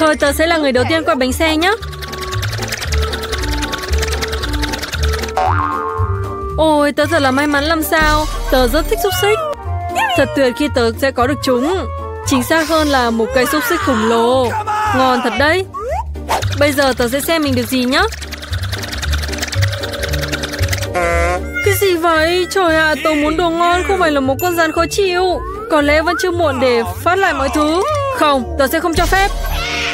Thôi tớ sẽ là người đầu tiên qua bánh xe nhé. Ôi, tớ thật là may mắn làm sao. Tớ rất thích xúc xích. Thật tuyệt khi tớ sẽ có được chúng. Chính xác hơn là một cây xúc xích khổng lồ. Ngon thật đấy. Bây giờ tớ sẽ xem mình được gì nhá. Cái gì vậy? Trời ạ, à, tớ muốn đồ ngon không phải là một con rắn khó chịu. Có lẽ vẫn chưa muộn để phát lại mọi thứ. Không, tớ sẽ không cho phép.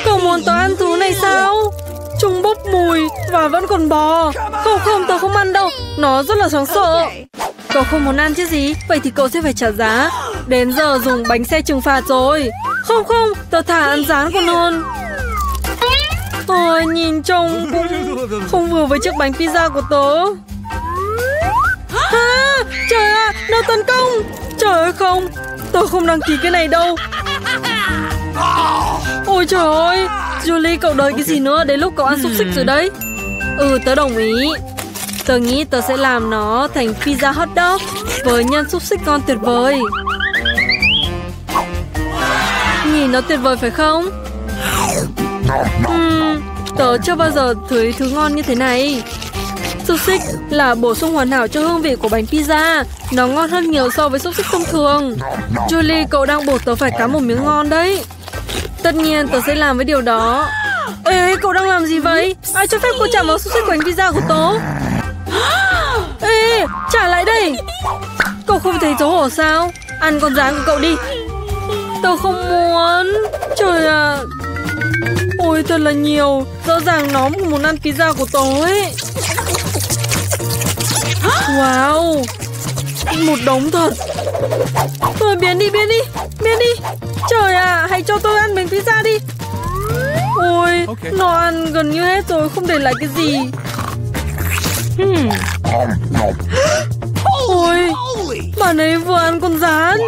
Cậu muốn tớ ăn thứ này sao? Chúng bốc mùi và vẫn còn bò. Không không, tớ không ăn đâu. Nó rất là đáng sợ. Cậu không muốn ăn chứ gì? Vậy thì cậu sẽ phải trả giá. Đến giờ dùng bánh xe trừng phạt rồi. Không không, tớ thả ăn rán còn hơn. Ôi, nhìn trông cũng không vừa với chiếc bánh pizza của tớ. À, trời ạ, nó tấn công. Trời ơi không, tôi không đăng ký cái này đâu. Ôi trời ơi, Julie cậu đợi cái gì nữa đến lúc cậu ăn xúc xích rồi đấy. Ừ, tớ đồng ý. Tớ nghĩ tớ sẽ làm nó thành pizza hot dog với nhân xúc xích ngon tuyệt vời. Nhìn nó tuyệt vời phải không? Uhm, tớ chưa bao giờ thấy thứ ngon như thế này. Xúc xích là bổ sung hoàn hảo cho hương vị của bánh pizza. Nó ngon hơn nhiều so với xúc xích thông thường. Julie, cậu đang buộc tớ phải cắm một miếng ngon đấy. Tất nhiên tớ sẽ làm với điều đó. Ê, cậu đang làm gì vậy? Ai cho phép cô chạm vào xúc xích bánh pizza của tớ? Ê, trả lại đây. Cậu không thấy xấu hổ sao? Ăn con rán của cậu đi. Tớ không muốn. Trời ạ. À. Ôi thật là nhiều. Rõ ràng nó muốn ăn pizza của tớ ấy. Wow Một đống thật Thôi biến đi biến đi Biến đi Trời ạ à, hãy cho tôi ăn bánh pizza đi. Ôi okay. Nó ăn gần như hết rồi Không để lại cái gì. Hmm. Ôi Bạn ấy vừa ăn con rán.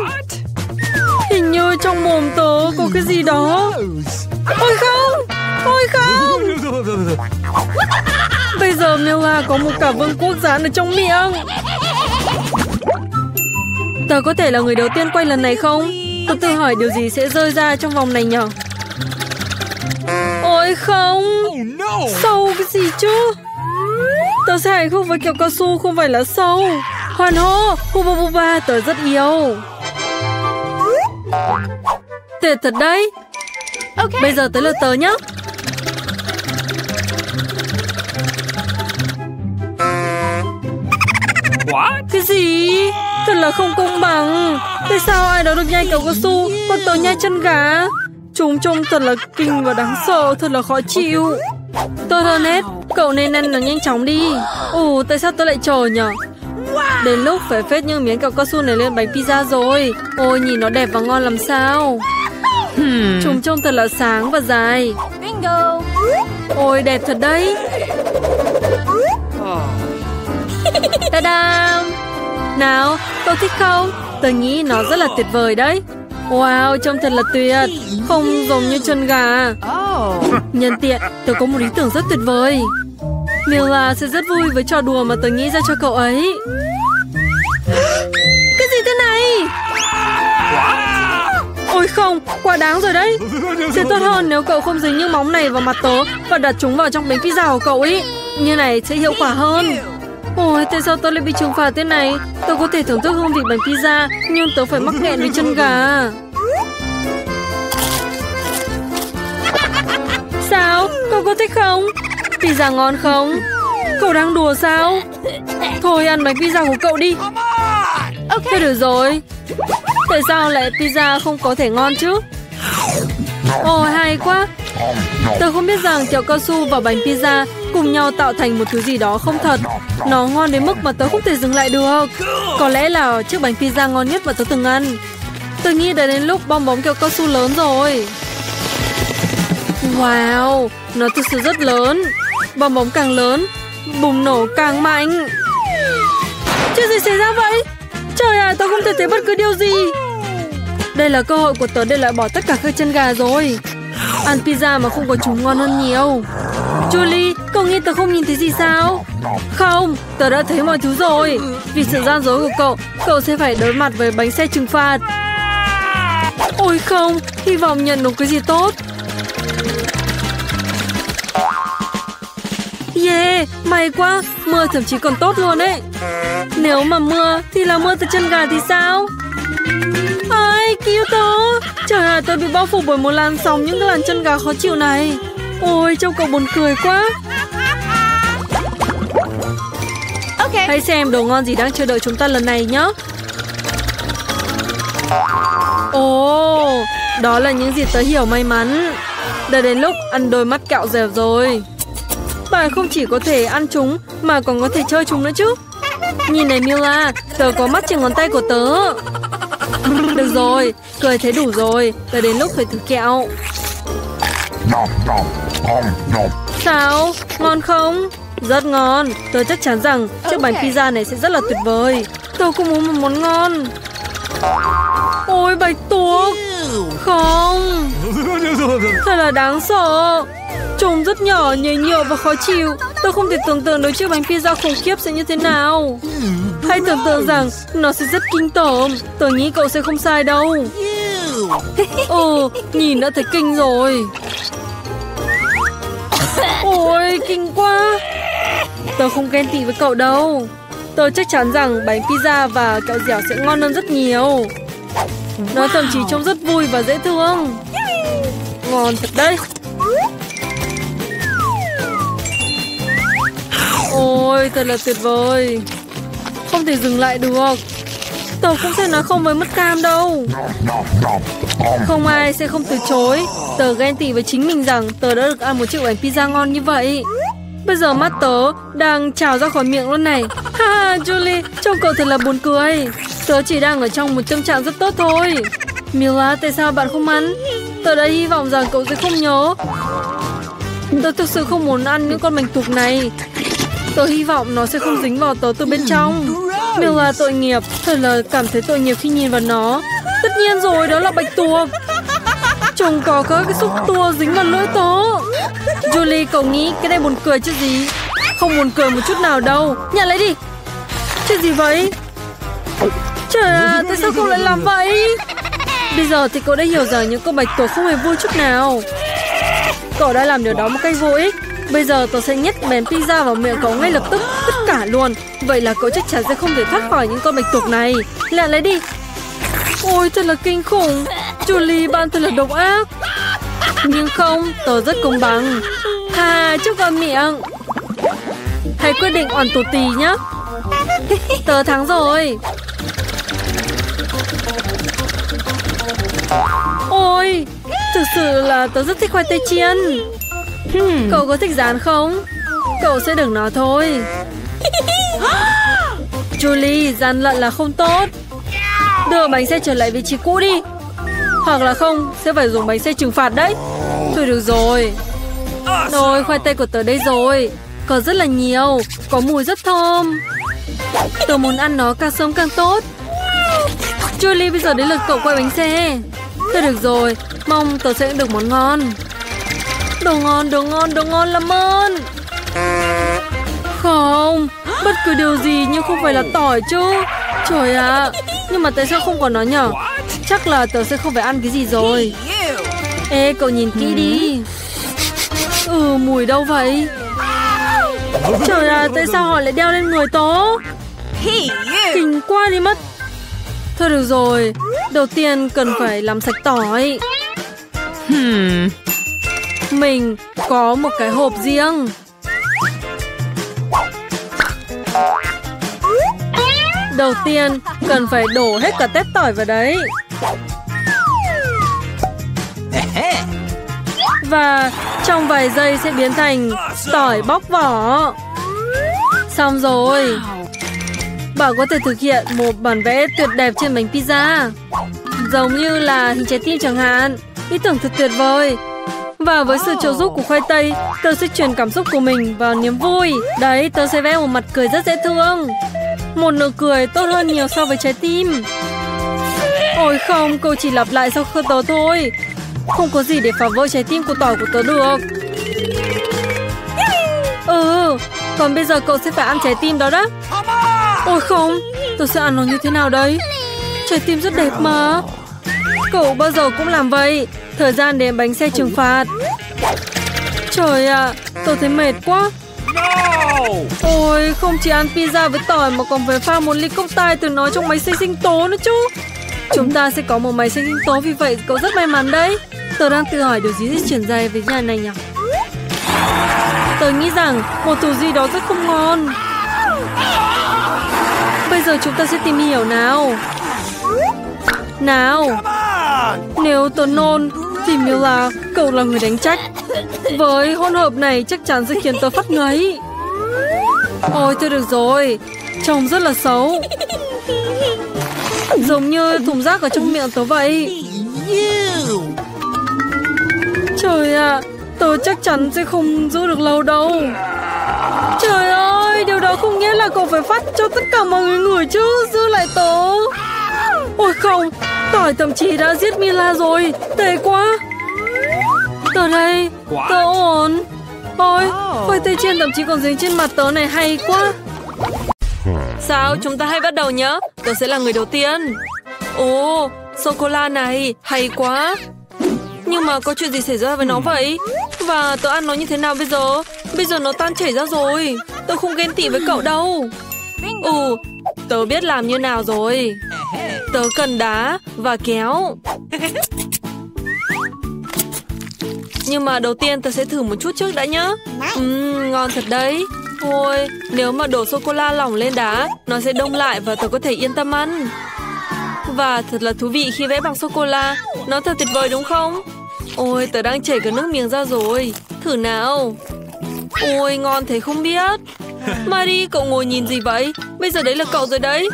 Hình như trong mồm tớ có cái gì đó. Ôi không Ôi không. Bây giờ Mila có một cả vương quốc rán ở trong miệng. Tớ có thể là người đầu tiên quay lần này không? Tớ tự hỏi điều gì sẽ rơi ra trong vòng này nhở? Ôi không! Sâu cái gì chứ? Tớ sẽ hạnh phúc với kẹo cao su không phải là sâu. Hoàn hô! Huba Buba tớ rất yêu Tuyệt thật đấy. Okay. Bây giờ tới lượt tớ nhé What? Cái gì? Thật là không công bằng Tại sao ai đó được nhai kẹo cao su Còn tớ nhai chân gà? Chúng trông thật là kinh và đáng sợ Thật là khó chịu. Tốt hơn hết Cậu nên ăn nó nhanh chóng đi. Ồ tại sao tớ lại chờ nhở? Đến lúc phải phết những miếng kẹo cao su này lên bánh pizza rồi. Ôi nhìn nó đẹp và ngon làm sao. Hmm. Chúng trông thật là sáng và dài. Bingo. Ôi đẹp thật đấy. Ta-da! Nào, cậu thích không? Tôi nghĩ nó rất là tuyệt vời đấy. Wow, trông thật là tuyệt. Không giống như chân gà. Nhân tiện, tôi có một ý tưởng rất tuyệt vời. Mila sẽ rất vui với trò đùa mà tôi nghĩ ra cho cậu ấy. Cái gì thế này? Ôi không, quá đáng rồi đấy. Sẽ tốt hơn nếu cậu không dính những móng này vào mặt tớ và đặt chúng vào trong bánh pizza của cậu ấy. Như này sẽ hiệu quả hơn. Ôi, tại sao tớ lại bị trừng phạt thế này? Tớ có thể thưởng thức hương vị bánh pizza, nhưng tớ phải mắc nghẹn với chân gà. Sao? Cậu có thích không? Pizza ngon không? Cậu đang đùa sao? Thôi ăn bánh pizza của cậu đi. Ok. Thế được rồi. Tại sao lại pizza không có thể ngon chứ? Ồ hay quá. Tôi không biết rằng kẹo cao su và bánh pizza cùng nhau tạo thành một thứ gì đó không thật. Nó ngon đến mức mà tớ không thể dừng lại được. Có lẽ là chiếc bánh pizza ngon nhất mà tớ từng ăn. Tôi nghĩ đã đến lúc bong bóng kẹo cao su lớn rồi. Wow, nó thực sự rất lớn. Bong bóng càng lớn Bùng nổ càng mạnh. Chuyện gì xảy ra vậy? Trời ạ, à, tôi không thể thấy bất cứ điều gì. Đây là cơ hội của tớ để loại bỏ tất cả các chân gà rồi. Ăn pizza mà không có chúng ngon hơn nhiều. Julie, cậu nghĩ tớ không nhìn thấy gì sao? Không, tớ đã thấy mọi thứ rồi. Vì sự gian dối của cậu, cậu sẽ phải đối mặt với bánh xe trừng phạt. Ôi không, hy vọng nhận được cái gì tốt. Yeah, may quá, mưa thậm chí còn tốt luôn đấy Nếu mà mưa thì là mưa từ chân gà thì sao? Ai, cứu tớ? Trời ạ, tôi bị bao phủ bởi một làn sóng những cái làn chân gà khó chịu này. Ôi, trông cậu buồn cười quá. Okay. Hãy xem đồ ngon gì đang chờ đợi chúng ta lần này nhé. Ồ, đó là những gì tớ hiểu may mắn. Đã đến lúc ăn đôi mắt kẹo dẻo rồi. Bạn không chỉ có thể ăn chúng mà còn có thể chơi chúng nữa chứ. Nhìn này Mila, tớ có mắt trên ngón tay của tớ. Được rồi, cười thấy đủ rồi. Đã đến lúc phải thử kẹo. Sao? Ngon không? Rất ngon. Tớ chắc chắn rằng chiếc bánh pizza này sẽ rất là tuyệt vời. Tớ cũng muốn một món ngon. Ôi bạch tuộc Không Thật là đáng sợ Trông rất nhỏ, nhầy nhựa và khó chịu. Tôi không thể tưởng tượng được chiếc bánh pizza khủng khiếp sẽ như thế nào. Hãy tưởng tượng rằng nó sẽ rất kinh tởm. Tôi nghĩ cậu sẽ không sai đâu. Ừ, nhìn đã thấy kinh rồi. Ôi, kinh quá. Tôi không ghen tị với cậu đâu. Tôi chắc chắn rằng bánh pizza và kẹo dẻo sẽ ngon hơn rất nhiều. Nó thậm chí trông rất vui và dễ thương. Ngon thật đấy Ôi, thật là tuyệt vời. Không thể dừng lại được. Tôi cũng sẽ nói không với mất cam đâu. Không ai sẽ không từ chối. Tớ ghen tị với chính mình rằng Tớ đã được ăn một chiếc bánh pizza ngon như vậy. Bây giờ mắt tớ đang trào ra khỏi miệng luôn này. Ha ha, Julie, Trông cậu thật là buồn cười. Tớ chỉ đang ở trong một tâm trạng rất tốt thôi. Mila tại sao bạn không ăn? Tớ đã hy vọng rằng cậu sẽ không nhớ. Tớ thực sự không muốn ăn những con bánh tuộc này. Tớ hy vọng nó sẽ không dính vào tớ từ bên trong. Mila tội nghiệp, Thật là cảm thấy tội nghiệp khi nhìn vào nó. Tất nhiên rồi, đó là bạch tuộc. Trông có các cái xúc tua dính vào lưỡi tớ. Julie, cậu nghĩ cái này buồn cười chứ gì? Không buồn cười một chút nào đâu. Nhận lấy đi. Chuyện gì vậy? Trời ạ tại sao cậu lại làm vậy? Bây giờ thì cậu đã hiểu rằng những con bạch tuộc không hề vui chút nào. Cậu đã làm điều đó một cách vô ích. Bây giờ tôi sẽ nhét bén pizza vào miệng cậu ngay lập tức, Tất cả luôn. Vậy là cậu chắc chắn sẽ không thể thoát khỏi những con bạch tuộc này. Lẹ lấy đi. Ôi, thật là kinh khủng. Julie, bạn thật là độc ác. Nhưng không, Tớ rất công bằng. Hà, chúc vào miệng. Hãy quyết định oản tù tì nhá. Tớ thắng rồi. Ôi, Thực sự là tớ rất thích khoai tây chiên hmm. Cậu có thích rán không? Cậu sẽ đừng nói thôi. Julie Gian lận là không tốt. Đưa bánh xe trở lại vị trí cũ đi. Hoặc là không Sẽ phải dùng bánh xe trừng phạt đấy. Thôi được rồi. Rồi khoai tây của tớ đây rồi. Có rất là nhiều Có mùi rất thơm. Tớ muốn ăn nó càng sớm càng tốt. Julie bây giờ đến lượt cậu quay bánh xe. Thôi được rồi Mong tớ sẽ được món ngon Đồ ngon, đồ ngon, đồ ngon làm ơn. Không Bất cứ điều gì nhưng không phải là tỏi chứ. Trời ạ à, Nhưng mà tại sao không có nó nhở? Chắc là tớ sẽ không phải ăn cái gì rồi. Ê cậu nhìn kỹ đi. Ừ mùi đâu vậy? Trời ạ à, tại sao họ lại đeo lên người tớ? Kinh quá đi mất. Thôi được rồi Đầu tiên cần phải làm sạch tỏi. Hmm. Mình có một cái hộp riêng. Đầu tiên, cần phải đổ hết cả tép tỏi vào đấy. Và trong vài giây sẽ biến thành tỏi bóc vỏ. Xong rồi. Bảo có thể thực hiện một bản vẽ tuyệt đẹp trên bánh pizza. Giống như là hình trái tim chẳng hạn. Ý tưởng thật tuyệt vời. Và với sự trợ giúp của khoai tây Tớ sẽ truyền cảm xúc của mình vào niềm vui. Đấy, tớ sẽ vẽ một mặt cười rất dễ thương. Một nụ cười tốt hơn nhiều so với trái tim. Ôi không, cậu chỉ lặp lại sau khơ tớ thôi. Không có gì để phá vỡ trái tim của tỏi của tớ được. Ừ, còn bây giờ cậu sẽ phải ăn trái tim đó đó. Ôi không, tôi sẽ ăn nó như thế nào đấy? Trái tim rất đẹp mà. Cậu bao giờ cũng làm vậy. Thời gian để bánh xe trừng phạt Trời ạ, à, tôi thấy mệt quá Ôi, không chỉ ăn pizza với tỏi mà còn phải pha một ly cốc tai từ nó trong máy xay sinh tố nữa chứ. Chúng ta sẽ có một máy xay sinh tố vì vậy cậu rất may mắn đấy. Tớ đang tự hỏi điều gì sẽ chuyển dài với nhà này nhỉ? Tớ nghĩ rằng một thứ gì đó rất không ngon. Bây giờ chúng ta sẽ tìm hiểu nào. Nào, nếu tớ nôn thì Mila, cậu là người đánh trách. Với hỗn hợp này chắc chắn sẽ khiến tớ phát ngấy. Ôi thôi được rồi, trông rất là xấu. Giống như thùng rác ở trong miệng tớ vậy. Trời ạ, à, tớ chắc chắn sẽ không giữ được lâu đâu. Trời ơi, điều đó không nghĩa là cậu phải phát cho tất cả mọi người ngửi chứ, giữ lại tớ. Ôi không, tỏi thậm chí đã giết Mila rồi, tệ quá. Tớ đây, tớ ổn. Ôi, khoai tây chiên thậm chí còn dính trên mặt tớ này hay quá. Sao, chúng ta hãy bắt đầu nhé. Tớ sẽ là người đầu tiên. Ồ, sô-cô-la này, hay quá. Nhưng mà có chuyện gì xảy ra với nó vậy? Và tớ ăn nó như thế nào bây giờ? Bây giờ nó tan chảy ra rồi. Tớ không ghen tị với cậu đâu. Ừ, tớ biết làm như nào rồi. Tớ cần đá và kéo. Nhưng mà đầu tiên tớ sẽ thử một chút trước đã nhá. Uhm, ngon thật đấy. Thôi, nếu mà đổ sô-cô-la lỏng lên đá, nó sẽ đông lại và tớ có thể yên tâm ăn. Và thật là thú vị khi vẽ bằng sô-cô-la. Nó thật tuyệt vời đúng không? Ôi, tớ đang chảy cả nước miếng ra rồi. Thử nào. Ôi, ngon thế không biết. Marie, cậu ngồi nhìn gì vậy? Bây giờ đấy là cậu rồi đấy.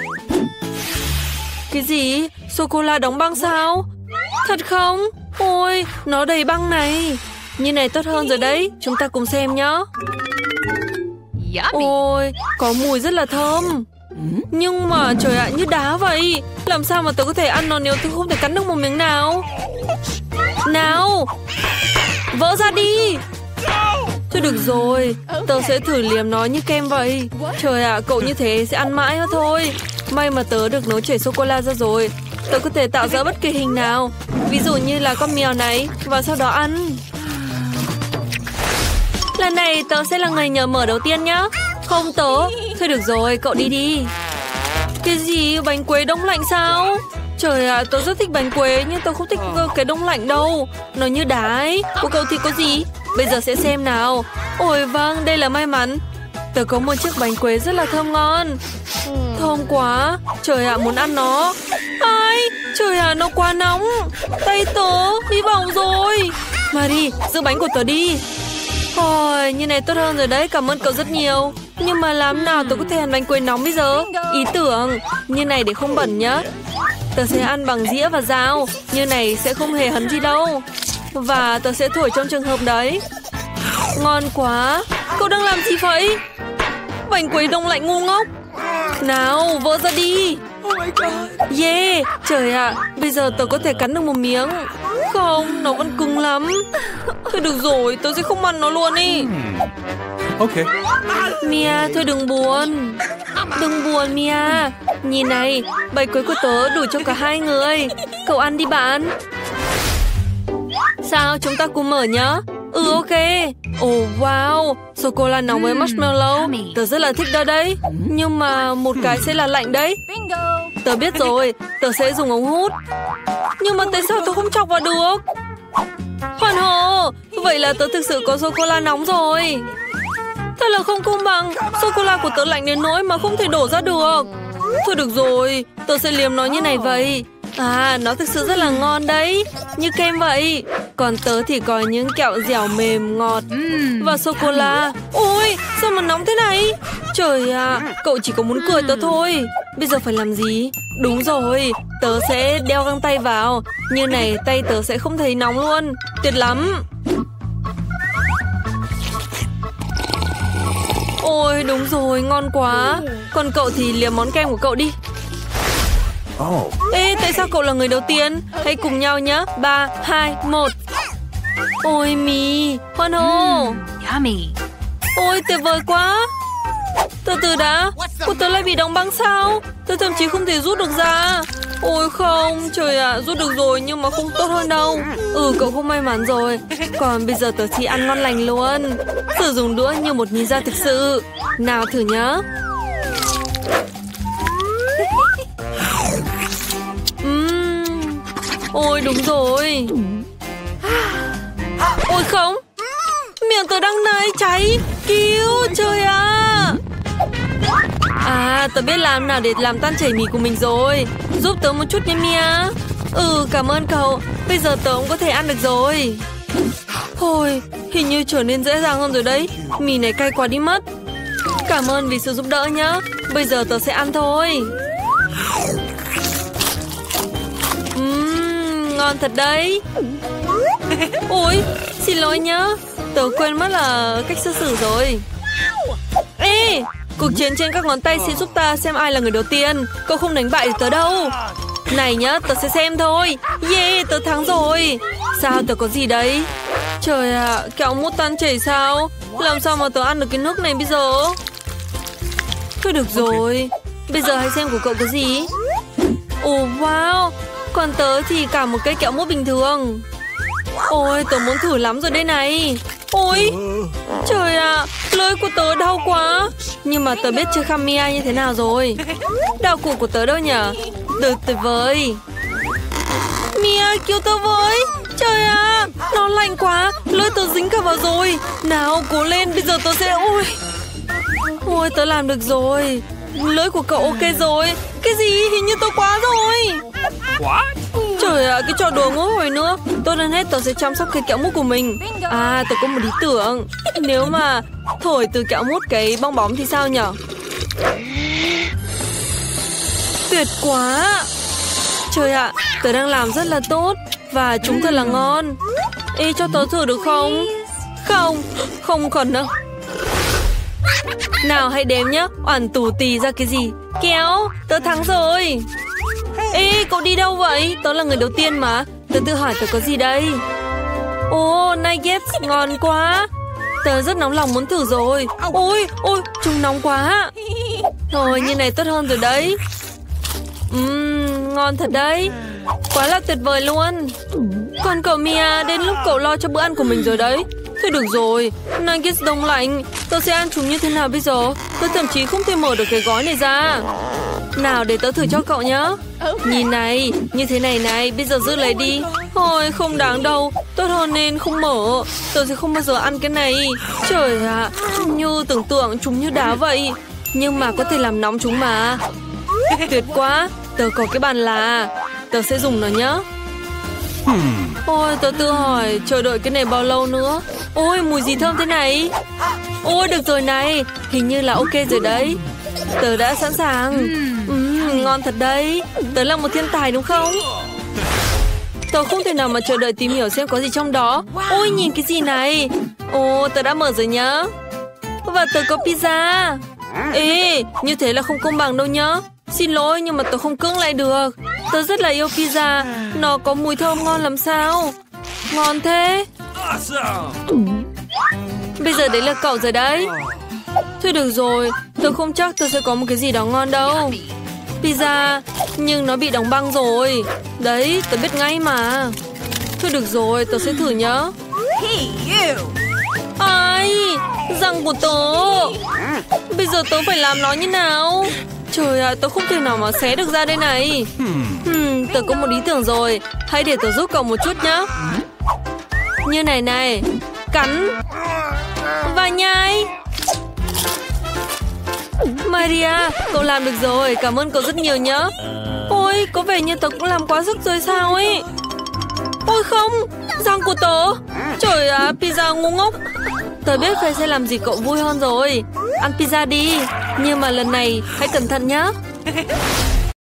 Cái gì? Sô-cô-la đóng băng sao? Thật không? Ôi, nó đầy băng này. Như này tốt hơn rồi đấy. Chúng ta cùng xem nhé. Ôi, có mùi rất là thơm. Nhưng mà trời ạ, như đá vậy. Làm sao mà tớ có thể ăn nó nếu tớ không thể cắn được một miếng nào? Nào! Vỡ ra đi! Thôi được rồi, tớ sẽ thử liếm nó như kem vậy. Trời ạ, à, cậu như thế sẽ ăn mãi thôi. May mà tớ được nấu chảy sô-cô-la ra rồi. Tớ có thể tạo ra bất kỳ hình nào. Ví dụ như là con mèo này và sau đó ăn. Lần này tớ sẽ là người nhờ mở đầu tiên nhá. Không tớ. Thôi được rồi, cậu đi đi. Cái gì? Bánh quế đông lạnh sao? Trời ạ, à, tớ rất thích bánh quế nhưng tớ không thích cái đông lạnh đâu. Nó như đá ấy. Của cậu thì có gì? Bây giờ sẽ xem nào. Ôi vâng, đây là may mắn. Tớ có một chiếc bánh quế rất là thơm ngon. Thơm quá. Trời ạ, à, muốn ăn nó. Ai? Trời ạ, à, nó quá nóng. Tay tớ bị bỏng rồi. Marie, giữ bánh của tớ đi. Ôi, như này tốt hơn rồi đấy, cảm ơn cậu rất nhiều. Nhưng mà làm nào tớ có thể ăn bánh quế nóng bây giờ? Ý tưởng, như này để không bẩn nhá. Tớ sẽ ăn bằng dĩa và dao, như này sẽ không hề hấn gì đâu. Và tớ sẽ thổi trong trường hợp đấy. Ngon quá, cậu đang làm gì vậy? Bánh quế đông lạnh ngu ngốc. Nào, vỡ ra đi. Yeah, trời ạ, à, bây giờ tớ có thể cắn được một miếng. Không, nó vẫn cứng lắm. Thôi được rồi, tớ sẽ không ăn nó luôn ý. Ok. Mia, thôi đừng buồn. Đừng buồn Mia. Nhìn này, bánh quế của tớ đủ cho cả hai người. Cậu ăn đi bạn. Sao, chúng ta cùng mở nhá. Ừ ok. Oh, wow, sô-cô-la nóng với marshmallow. Tớ rất là thích đó đấy. Nhưng mà một cái sẽ là lạnh đấy. Tớ biết rồi, tớ sẽ dùng ống hút. Nhưng mà tại sao tớ không chọc vào được? Hoàn hồ, vậy là tớ thực sự có sô-cô-la nóng rồi. Thật là không công bằng, sô-cô-la của tớ lạnh đến nỗi mà không thể đổ ra được. Thôi được rồi, tớ sẽ liếm nó như này vậy. À, nó thực sự rất là ngon đấy Như kem vậy Còn tớ thì có những kẹo dẻo mềm ngọt Và sô-cô-la. Ôi, sao mà nóng thế này? Trời ạ, à, cậu chỉ có muốn cười tớ thôi. Bây giờ phải làm gì? Đúng rồi, tớ sẽ đeo găng tay vào. Như này tay tớ sẽ không thấy nóng luôn. Tuyệt lắm. Ôi đúng rồi, ngon quá. Còn cậu thì liếm món kem của cậu đi. Oh. Ê, tại sao cậu là người đầu tiên? Hãy cùng nhau nhé. 3, 2, 1. Ôi mì, hoan hô. Mm, yummy. Ôi, tuyệt vời quá. Từ từ đã, của tớ lại bị đóng băng sao? Tớ thậm chí không thể rút được ra. Ôi không, trời ạ, rút được rồi nhưng mà không tốt hơn đâu. Ừ, cậu không may mắn rồi. Còn bây giờ tớ chỉ ăn ngon lành luôn. Sử dụng đũa như một ninja thực sự. Nào thử nhá. Uhm. Ôi đúng rồi. Ôi không, miệng tớ đang nơi cháy. Cứu, trời ạ. À, tớ biết làm nào để làm tan chảy mì của mình rồi. Giúp tớ một chút nhé Mia. Ừ, cảm ơn cậu. Bây giờ tớ cũng có thể ăn được rồi. Thôi, hình như trở nên dễ dàng hơn rồi đấy. Mì này cay quá đi mất. Cảm ơn vì sự giúp đỡ nhá. Bây giờ tớ sẽ ăn thôi. Uhm, ngon thật đấy. Ôi, xin lỗi nhá. Tớ quên mất là cách xử xử rồi. Ê, cuộc chiến trên các ngón tay sẽ giúp ta xem ai là người đầu tiên. Cậu không đánh bại tớ đâu. Này nhá, tớ sẽ xem thôi. Yeah, tớ thắng rồi. Sao tớ có gì đấy? Trời ạ, à, kẹo mút tan chảy sao? Làm sao mà tớ ăn được cái nước này bây giờ? Thôi được rồi. Bây giờ hãy xem của cậu có gì. Ồ wow, còn tớ thì cả một cây kẹo mút bình thường. Ôi, tớ muốn thử lắm rồi đây này. Ôi, trời ạ, à, lưỡi của tớ đau quá. Nhưng mà tớ biết chưa Khamia như thế nào rồi. Đau cụ của tớ đâu nhở? Được tuyệt vời. Mia cứu tớ với. Trời ạ, à, nó lạnh quá, lưỡi tớ dính cả vào rồi. Nào, cố lên, bây giờ tớ sẽ... Ôi, ôi tớ làm được rồi. Lưỡi của cậu ok rồi. Cái gì? Hình như tôi quá rồi. What? Trời ạ, à, cái trò đùa ngố hồi nữa. Tốt hơn hết tớ sẽ chăm sóc cái kẹo mút của mình. À, tớ có một ý tưởng. Nếu mà thổi từ kẹo mút cái bong bóng thì sao nhở? Tuyệt quá. Trời ạ, à, tớ đang làm rất là tốt Và chúng thật là ngon. Ê, cho tớ thử được không? Không, không cần đâu Nào hãy đếm nhá. Oản tù tì ra cái gì? Kéo, tớ thắng rồi. Ê, cậu đi đâu vậy? Tớ là người đầu tiên mà. Tớ tự hỏi tớ có gì đây? Ồ, nuggets ngon quá. Tớ rất nóng lòng muốn thử rồi. Ôi, ôi, chúng nóng quá. Thôi, như này tốt hơn rồi đấy. Uhm, ngon thật đấy. Quá là tuyệt vời luôn. Còn cậu Mia, đến lúc cậu lo cho bữa ăn của mình rồi đấy. Thôi được rồi, nuggets đông lạnh. Tớ sẽ ăn chúng như thế nào bây giờ? Tớ thậm chí không thể mở được cái gói này ra. Nào để tớ thử cho cậu nhá Nhìn này, như thế này này Bây giờ giữ lấy đi. Thôi không đáng đâu. Tốt hơn nên không mở. Tôi sẽ không bao giờ ăn cái này. Trời ạ, à, như tưởng tượng chúng như đá vậy. Nhưng mà có thể làm nóng chúng mà. Tuyệt quá Tớ có cái bàn là Tớ sẽ dùng nó nhá. Ôi tớ tự hỏi chờ đợi cái này bao lâu nữa? Ôi mùi gì thơm thế này? Ôi được rồi này Hình như là ok rồi đấy. Tớ đã sẵn sàng. Ngon thật đấy. Tớ là một thiên tài đúng không? Tớ không thể nào mà chờ đợi tìm hiểu xem có gì trong đó. Ôi nhìn cái gì này? Ồ tớ đã mở rồi nhá. Và tớ có pizza. Ê như thế là không công bằng đâu nhá. Xin lỗi nhưng mà tớ không cưỡng lại được. Tớ rất là yêu pizza. Nó có mùi thơm ngon làm sao? Ngon thế. Bây giờ đấy là cậu rồi đấy. Thôi được rồi, tớ không chắc tớ sẽ có một cái gì đó ngon đâu. Pizza, nhưng nó bị đóng băng rồi. Đấy, tôi biết ngay mà. Thôi được rồi, tôi sẽ thử nhá. Ai, răng của tớ. Bây giờ tớ phải làm nó như nào? Trời ạ, à, tớ không thể nào mà xé được ra đây này. Hmm, tớ có một ý tưởng rồi. Hãy để tớ giúp cậu một chút nhá. Như này này, cắn và nhai. Maria, cậu làm được rồi, cảm ơn cậu rất nhiều nhé. Ôi, có vẻ như tớ cũng làm quá sức rồi sao ấy. Ôi không, răng của tớ. Trời ạ, à, pizza ngu ngốc. Tớ biết phải sẽ làm gì cậu vui hơn rồi. Ăn pizza đi, nhưng mà lần này hãy cẩn thận nhé.